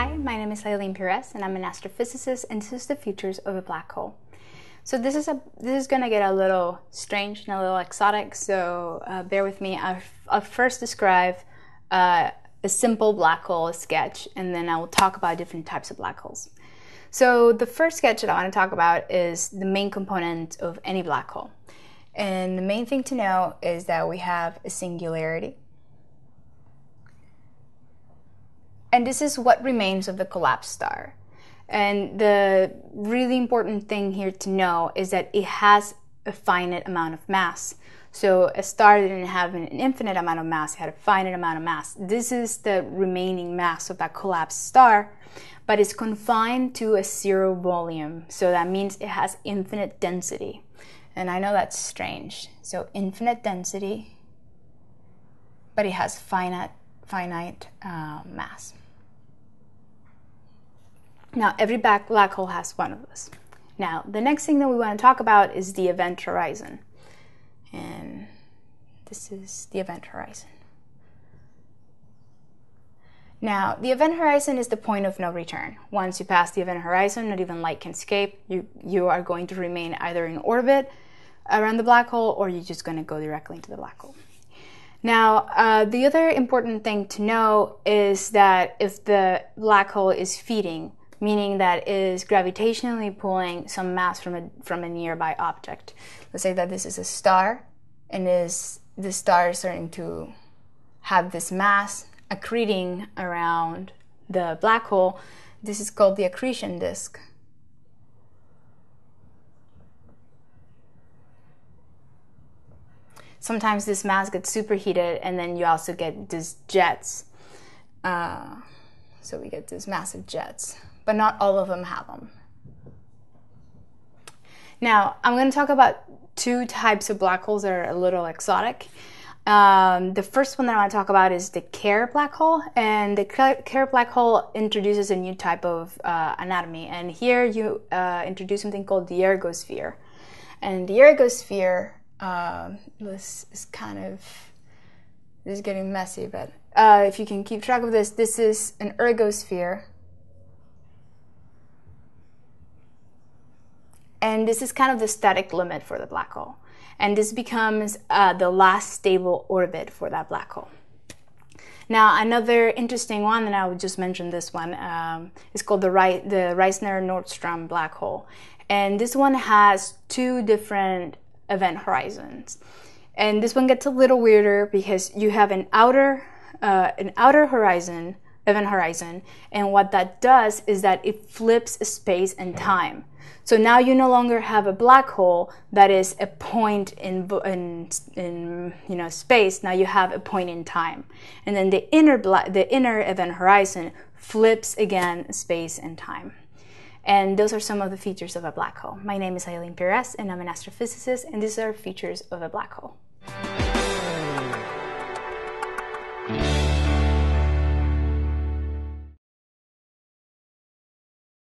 Hi, my name is Eylene Pirez and I'm an astrophysicist and this is the features of a black hole. So this is a this is gonna get a little strange and a little exotic, so uh, bear with me. I'll, I'll first describe uh, a simple black hole sketch and then I will talk about different types of black holes. So the first sketch that I want to talk about is the main component of any black hole. And the main thing to know is that we have a singularity. And this is what remains of the collapsed star. And the really important thing here to know is that it has a finite amount of mass. So a star didn't have an infinite amount of mass, it had a finite amount of mass. This is the remaining mass of that collapsed star, but it's confined to a zero volume. So that means it has infinite density. And I know that's strange. So infinite density, but it has finite, finite uh, mass. Now, every black, hole has one of those. Now, the next thing that we want to talk about is the event horizon. And this is the event horizon. Now, the event horizon is the point of no return. Once you pass the event horizon, not even light can escape. You, you are going to remain either in orbit around the black hole or you're just going to go directly into the black hole. Now, uh, the other important thing to know is that if the black hole is feeding, meaning that is gravitationally pulling some mass from a, from a nearby object. Let's say that this is a star, and is the star is starting to have this mass accreting around the black hole. This is called the accretion disk. Sometimes this mass gets superheated, and then you also get these jets. Uh, so we get these massive jets but not all of them have them. Now, I'm going to talk about two types of black holes that are a little exotic. Um, the first one that I want to talk about is the Kerr black hole, and the Kerr black hole introduces a new type of uh, anatomy. And here you uh, introduce something called the ergosphere, and the ergosphere um, this is kind of this is getting messy, but uh, if you can keep track of this, this is an ergosphere And this is kind of the static limit for the black hole. And this becomes uh, the last stable orbit for that black hole. Now, another interesting one, and I would just mention this one, um, is called the, Re- the Reissner-Nordström black hole. And this one has two different event horizons. And this one gets a little weirder because you have an outer, uh, an outer horizon, event horizon, and what that does is that it flips space and time. So now you no longer have a black hole that is a point in, in, in you know space. Now you have a point in time, and then the inner black, the inner event horizon flips again space and time. And those are some of the features of a black hole. My name is Eylene Pirez, and I'm an astrophysicist, and these are features of a black hole.